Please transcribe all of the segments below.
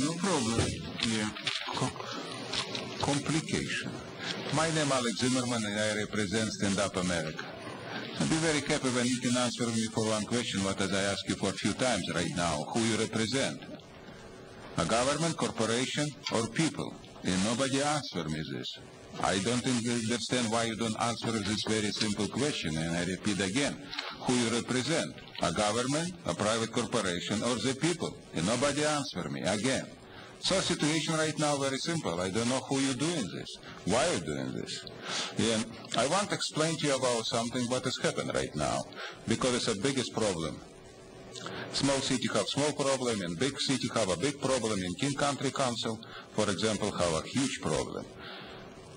No problem. Yeah. Co- complication. My name is Alex Zimmerman and I represent Stand Up America. I'd be very happy when you can answer me for one question, what as I ask you for a few times right now, who you represent. A government, corporation, or people? And nobody answer me this. I don't understand why you don't answer this very simple question, and I repeat again, who you represent? A government, a private corporation, or the people? And nobody answer me again. So situation right now very simple. I don't know who you're doing this, why you're doing this. And I want to explain to you about something what has happened right now, because it's the biggest problem. Small city have small problem, and big city have a big problem. In King Country Council, for example, have a huge problem.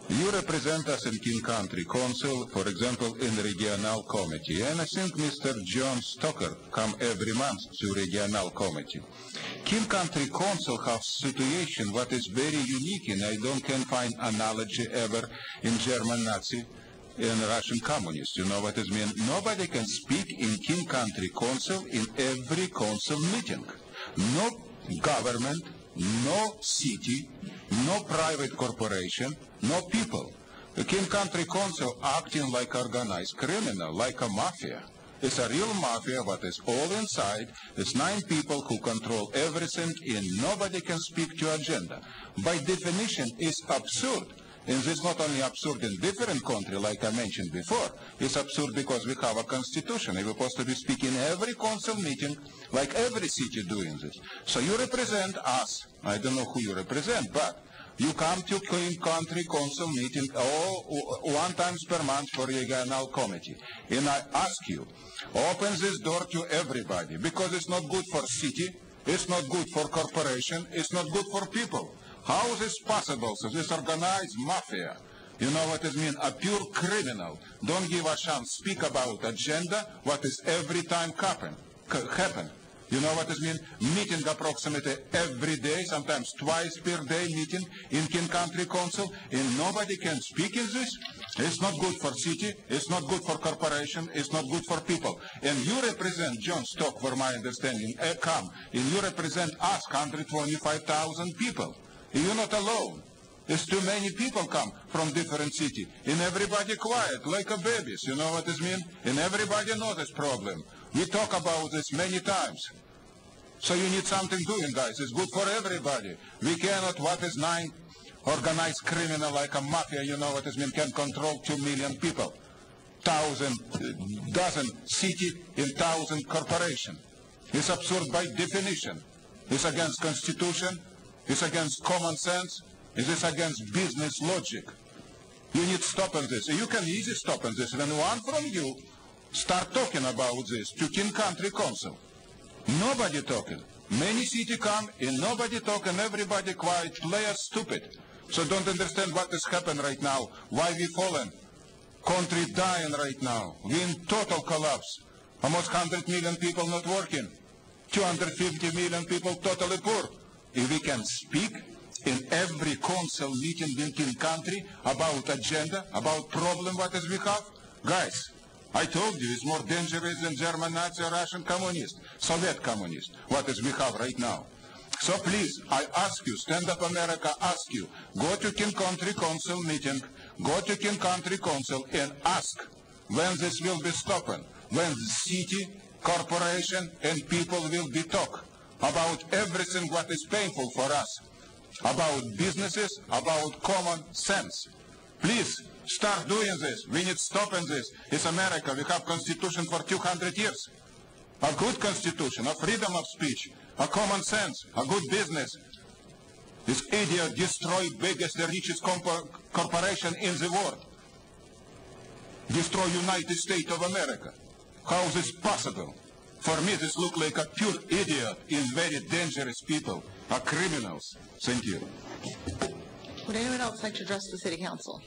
You represent us in King Country Council, for example, in regional committee. And I think Mr. John Stokes come every month to regional committee. King Country Council have situation what is very unique and I don't can find analogy ever in German Nazi and Russian communists. You know what it means? Nobody can speak in King Country Council in every council meeting. No government, no city, no private corporation, no people. The King Country Council acting like organized criminal, like a mafia. It's a real mafia, but it's all inside. It's nine people who control everything, and nobody can speak to agenda. By definition, it's absurd. And this is not only absurd in different country, like I mentioned before. It's absurd because we have a constitution. We're supposed to be speaking every council meeting, like every city doing this. So you represent us. I don't know who you represent, but you come to King Country Council meeting all, one times per month for regional committee. And I ask you, open this door to everybody because it's not good for city, it's not good for corporation, it's not good for people. How is this possible? So this organized mafia, you know what it means? A pure criminal. Don't give a chance. Speak about agenda, what is every time happen. happen. You know what it means? Meeting approximately every day, sometimes twice per day meeting in King Country Council, and nobody can speak in this. It's not good for city, it's not good for corporation, it's not good for people. And you represent John Stock, for my understanding, uh, come, and you represent us, 125,000 people. You're not alone. There's too many people come from different city. And everybody quiet, like a babies. You know what this mean? And everybody know this problem. We talk about this many times. So you need something doing, guys. It's good for everybody. We cannot, what is nine organized criminal like a mafia, you know what this mean, can control two million people. Thousand, dozen city in thousand corporation. It's absurd by definition. It's against constitution. It's against common sense. It is against business logic. You need stopping this. You can easily stop this when one from you start talking about this to King Country Council. Nobody talking. Many city come and nobody talking, everybody quiet, players stupid. So don't understand what is happening right now, why we fallen. Country dying right now. We in total collapse. Almost 100 million people not working. 250 million people totally poor. If we can speak in every council meeting in country about agenda, about problem what is we have, guys, I told you it's more dangerous than German Nazi Russian communist, Soviet communist, what is we have right now. So please, I ask you, Stand Up America ask you, go to King Country Council meeting, go to King Country Council and ask when this will be stopped, when the city, corporation and people will be talk about everything what is painful for us, about businesses, about common sense. Please start doing this. We need stopping this. It's America. We have constitution for 200 years. A good constitution, a freedom of speech, a common sense, a good business. This idiot destroyed biggest, the richest corporation in the world. Destroy United States of America. How is this possible? For me, this look like a pure idiot and very dangerous people, are criminals. Thank you. Would anyone else like to address the city council?